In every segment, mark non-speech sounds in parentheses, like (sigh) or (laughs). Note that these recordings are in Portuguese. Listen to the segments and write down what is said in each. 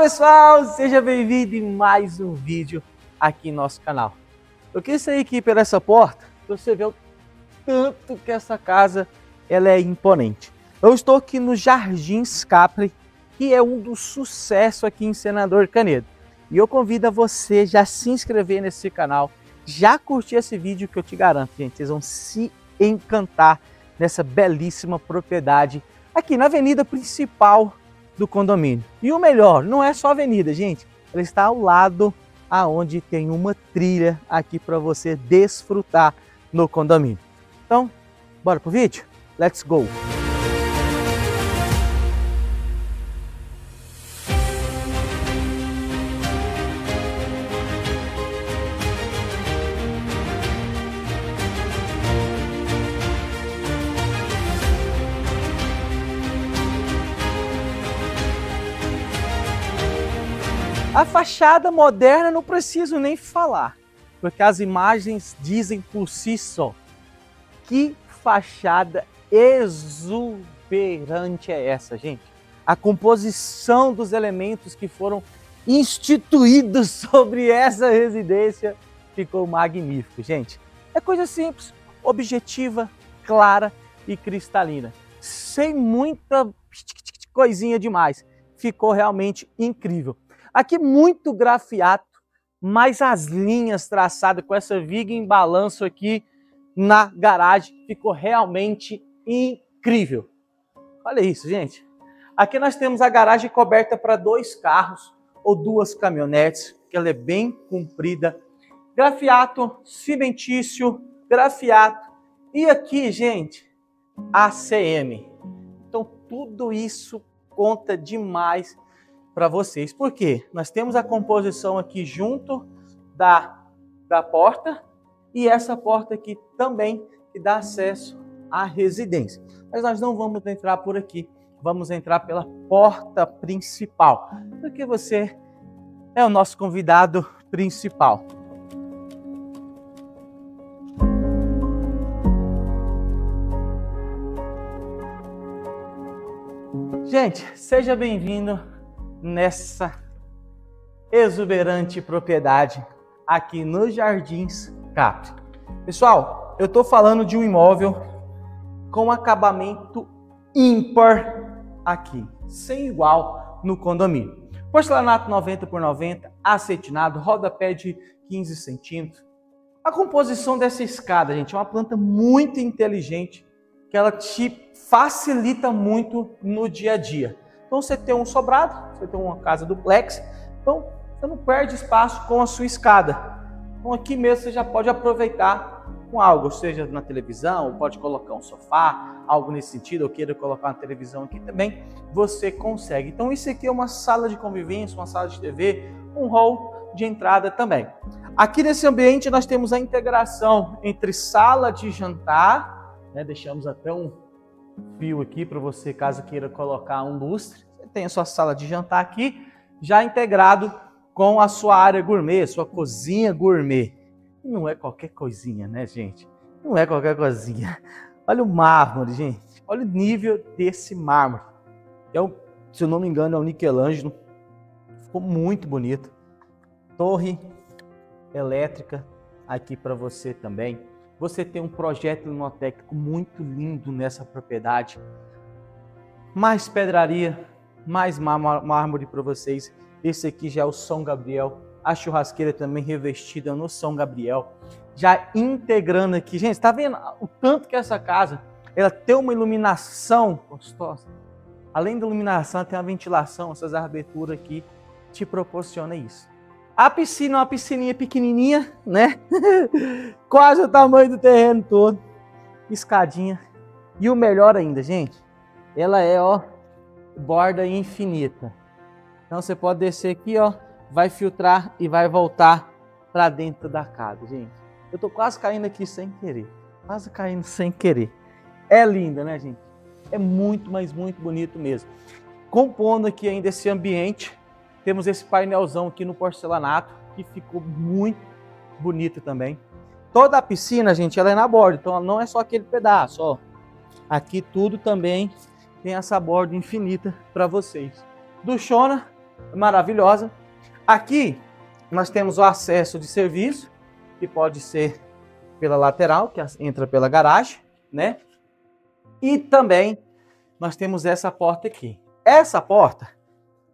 pessoal, seja bem-vindo em mais um vídeo aqui em nosso canal. Eu quis sair aqui por essa porta você ver o tanto que essa casa ela é imponente. Eu estou aqui no Jardins Capri, que é um dos sucessos aqui em Senador Canedo. E eu convido a você já se inscrever nesse canal, já curtir esse vídeo que eu te garanto, gente, vocês vão se encantar nessa belíssima propriedade aqui na avenida principal do condomínio. E o melhor, não é só avenida, gente. Ela está ao lado aonde tem uma trilha aqui para você desfrutar no condomínio. Então, bora pro vídeo? Let's go! A fachada moderna não preciso nem falar, porque as imagens dizem por si só. Que fachada exuberante é essa, gente? A composição dos elementos que foram instituídos (laughs) sobre essa residência ficou magnífico, gente. É coisa simples, objetiva, clara e cristalina, sem muita coisinha demais. Ficou realmente incrível. Aqui muito grafiato, mas as linhas traçadas com essa viga em balanço aqui na garagem ficou realmente incrível. Olha isso, gente. Aqui nós temos a garagem coberta para dois carros ou duas caminhonetes, que ela é bem comprida. Grafiato cimentício, grafiato. E aqui, gente, ACM. Então tudo isso conta demais para vocês. Por quê? Nós temos a composição aqui junto da, da porta e essa porta aqui também que dá acesso à residência. Mas nós não vamos entrar por aqui, vamos entrar pela porta principal, porque você é o nosso convidado principal. Gente, seja bem-vindo nessa exuberante propriedade aqui nos Jardins Capri. Pessoal, eu estou falando de um imóvel com acabamento ímpar aqui, sem igual no condomínio. Porcelanato 90 por 90, acetinado, rodapé de 15 centímetros. A composição dessa escada, gente, é uma planta muito inteligente que ela te facilita muito no dia a dia. Então você tem um sobrado, você tem uma casa duplex, então você não perde espaço com a sua escada. Então aqui mesmo você já pode aproveitar com algo, seja na televisão, ou pode colocar um sofá, algo nesse sentido, ou queira colocar uma televisão aqui também, você consegue. Então isso aqui é uma sala de convivência, uma sala de TV, um hall de entrada também. Aqui nesse ambiente nós temos a integração entre sala de jantar, né, deixamos até um fio aqui para você, caso queira colocar um lustre. Você tem a sua sala de jantar aqui, já integrado com a sua área gourmet, sua cozinha gourmet. Não é qualquer coisinha, né, gente? Não é qualquer coisinha. Olha o mármore, gente. Olha o nível desse mármore. É um, se eu não me engano, é o Michelangelo. Ficou muito bonito. Torre elétrica aqui para você também. Você tem um projeto linotécnico muito lindo nessa propriedade. Mais pedraria, mais mármore para vocês. Esse aqui já é o São Gabriel. A churrasqueira também revestida no São Gabriel. Já integrando aqui. Gente, está vendo o tanto que essa casa ela tem uma iluminação gostosa. Além da iluminação, tem a ventilação. Essas aberturas aqui te proporciona isso. A piscina é uma piscininha pequenininha, né? (laughs) Quase o tamanho do terreno todo. Escadinha. E o melhor ainda, gente, ela é, ó, borda infinita. Então você pode descer aqui, ó, vai filtrar e vai voltar para dentro da casa, gente. Eu tô quase caindo aqui sem querer. Quase caindo sem querer. É linda, né, gente? É muito, mas muito bonito mesmo. Compondo aqui ainda esse ambiente temos esse painelzão aqui no porcelanato, que ficou muito bonito também. Toda a piscina, gente, ela é na borda, então não é só aquele pedaço, ó. Aqui tudo também tem essa borda infinita para vocês. Duchona, maravilhosa. Aqui nós temos o acesso de serviço, que pode ser pela lateral, que entra pela garagem, né? E também nós temos essa porta aqui. Essa porta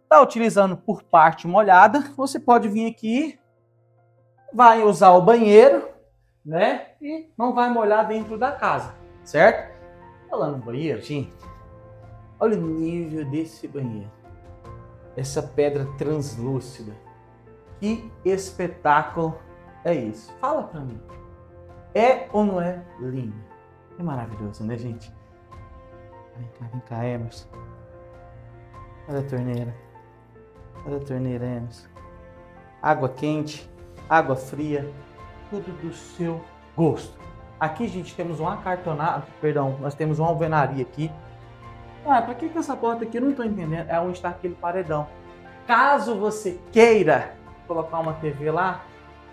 está utilizando por parte molhada, você pode vir aqui, vai usar o banheiro, né? E não vai molhar dentro da casa, certo? Falando no banheiro, gente, olha o nível desse banheiro. Essa pedra translúcida. Que espetáculo é isso? Fala pra mim. É ou não é lindo? É maravilhoso, né, gente? Vem cá, vem cá, Emerson. Olha a torneira. Olha a torneira, Emerson. Água quente, água fria, tudo do seu gosto. Aqui, gente, temos um acartonado, perdão, nós temos uma alvenaria aqui. Ah, para que, que essa porta aqui? Eu não estou entendendo. É onde está aquele paredão. Caso você queira colocar uma TV lá,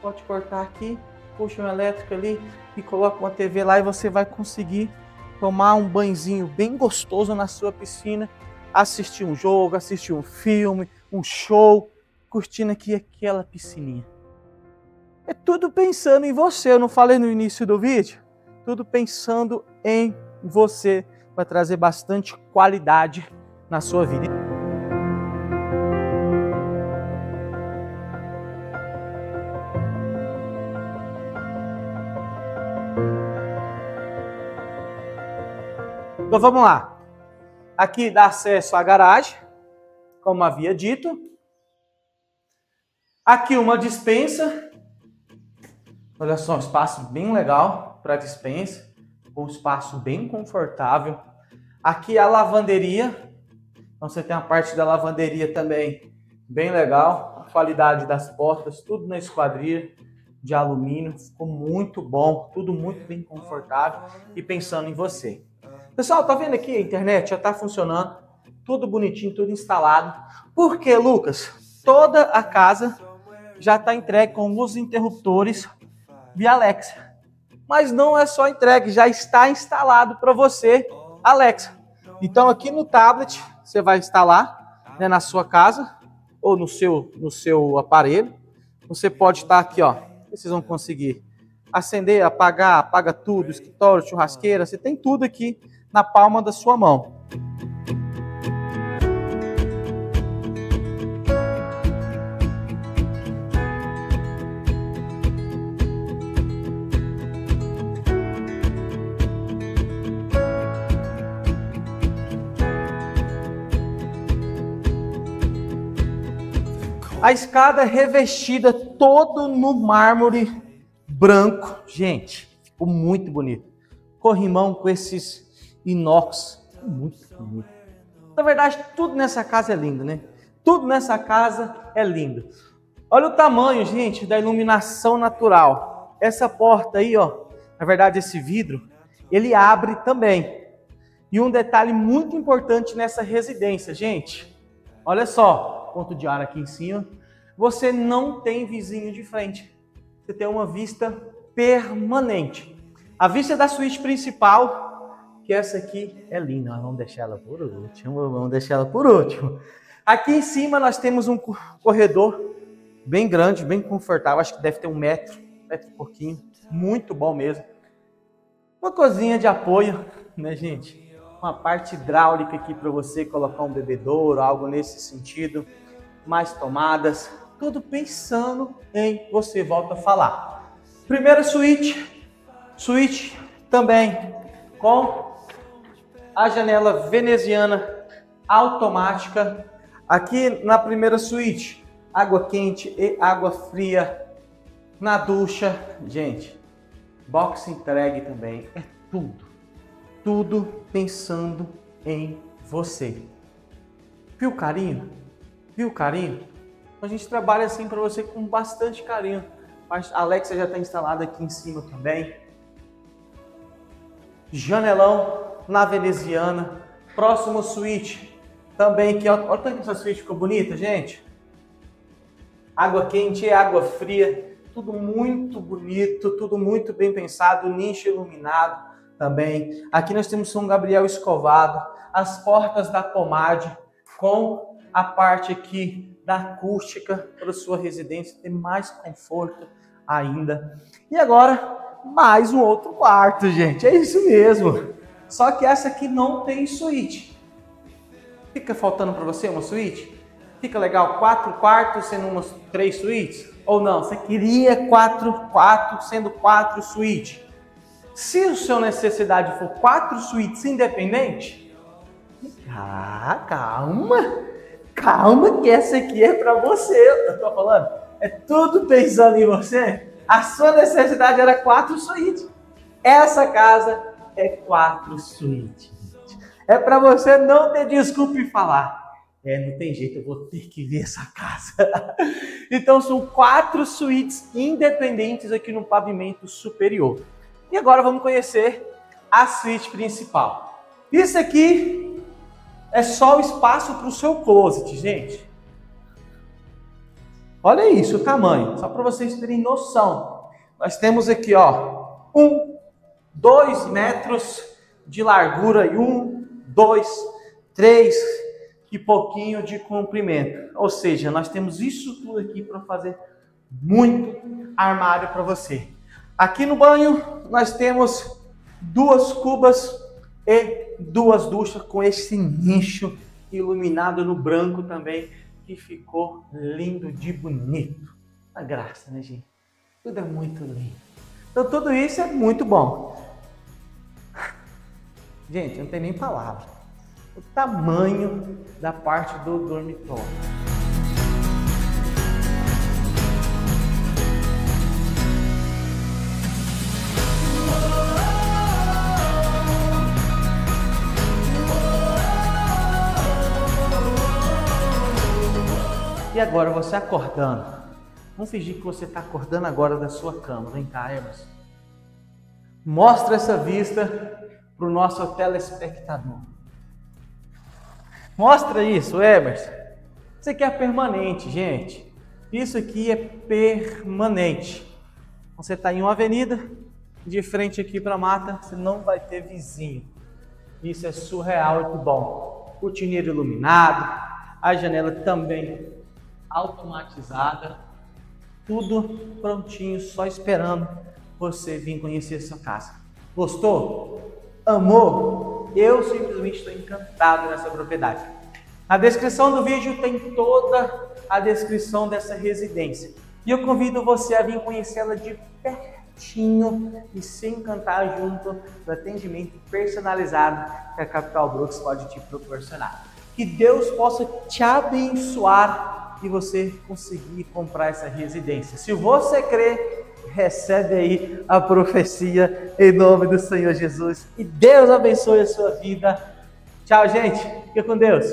pode cortar aqui, puxa um elétrico ali e coloca uma TV lá e você vai conseguir tomar um banhozinho bem gostoso na sua piscina, assistir um jogo, assistir um filme, um show, curtindo aqui aquela piscininha. É tudo pensando em você. Eu não falei no início do vídeo? Tudo pensando em você para trazer bastante qualidade na sua vida. Então vamos lá. Aqui dá acesso à garagem, como havia dito. Aqui uma dispensa, Olha só, um espaço bem legal para dispensa, um espaço bem confortável. Aqui a lavanderia, então você tem a parte da lavanderia também bem legal. A qualidade das portas, tudo na esquadria de alumínio, ficou muito bom, tudo muito bem confortável e pensando em você. Pessoal, tá vendo aqui a internet já está funcionando, tudo bonitinho, tudo instalado. Por que, Lucas? Toda a casa já está entregue com os interruptores via Alexa. Mas não é só entregue, já está instalado para você, Alexa. Então aqui no tablet você vai instalar né, na sua casa ou no seu, no seu aparelho. Você pode estar aqui, ó. Vocês vão conseguir acender, apagar, apaga tudo, escritório, churrasqueira, você tem tudo aqui na palma da sua mão. A escada é revestida todo no mármore branco. Gente, ficou muito bonito. Corrimão com esses inox. Muito bonito. Na verdade, tudo nessa casa é lindo, né? Tudo nessa casa é lindo. Olha o tamanho, gente, da iluminação natural. Essa porta aí, ó, na verdade esse vidro, ele abre também. E um detalhe muito importante nessa residência, gente. Olha só, ponto de ar aqui em cima, você não tem vizinho de frente. Você tem uma vista permanente. A vista da suíte principal, que essa aqui é linda. Vamos deixar ela por último. Vamos deixar ela por último. Aqui em cima nós temos um corredor bem grande, bem confortável. Acho que deve ter um metro, metro e pouquinho. Muito bom mesmo. Uma cozinha de apoio, né, gente? Uma parte hidráulica aqui para você colocar um bebedouro, algo nesse sentido mais tomadas, tudo pensando em você. Volta a falar. Primeira suíte, suíte também com a janela veneziana automática. Aqui na primeira suíte, água quente e água fria na ducha. Gente, box entregue também. É tudo, tudo pensando em você. Viu carinho? Viu carinho? A gente trabalha assim para você com bastante carinho. A Alexa já está instalada aqui em cima também. Janelão na veneziana. Próximo suíte também aqui. Olha tanto que essa suíte ficou bonita, gente. Água quente e água fria. Tudo muito bonito, tudo muito bem pensado. Nicho iluminado também. Aqui nós temos São Gabriel escovado. As portas da comadre com a parte aqui da acústica para sua residência ter mais conforto ainda. E agora, mais um outro quarto, gente. É isso mesmo. Só que essa aqui não tem suíte. Fica faltando para você uma suíte? Fica legal quatro quartos sendo umas três suítes? Ou não? Você queria quatro quartos sendo quatro suítes? Se a sua necessidade for quatro suítes independentes, ah, calma, calma que essa aqui é para você. Eu tô falando, é tudo pensando em você. A sua necessidade era quatro suítes. Essa casa é quatro suítes. É para você não ter desculpa em falar. É, não tem jeito, eu vou ter que ver essa casa. (laughs) então são quatro suítes independentes aqui no pavimento superior. E agora vamos conhecer a suíte principal. Isso aqui é só o espaço para o seu closet, gente. Olha isso, o tamanho, só para vocês terem noção. Nós temos aqui, ó, um, dois metros de largura e um, dois, três e pouquinho de comprimento. Ou seja, nós temos isso tudo aqui para fazer muito armário para você. Aqui no banho nós temos duas cubas e duas duchas com esse nicho iluminado no branco também que ficou lindo de bonito. A graça, né, gente? Tudo é muito lindo. Então, tudo isso é muito bom. Gente, não tem nem palavra. O tamanho da parte do dormitório. Agora você acordando. Vamos fingir que você está acordando agora da sua cama. Vem cá, Emerson. Mostra essa vista para o nosso telespectador. Mostra isso, Emerson. Isso aqui é permanente, gente. Isso aqui é permanente. Você está em uma avenida, de frente aqui para a mata, você não vai ter vizinho. Isso é surreal e bom. Cortineiro iluminado, a janela também automatizada, tudo prontinho, só esperando você vir conhecer essa casa. Gostou? Amor? Eu simplesmente estou encantado nessa propriedade. Na descrição do vídeo tem toda a descrição dessa residência. E eu convido você a vir conhecê-la de pertinho e se encantar junto do atendimento personalizado que a Capital Brooks pode te proporcionar. Que Deus possa te abençoar que você conseguir comprar essa residência. Se você crê, recebe aí a profecia em nome do Senhor Jesus. E Deus abençoe a sua vida. Tchau, gente. Fica com Deus.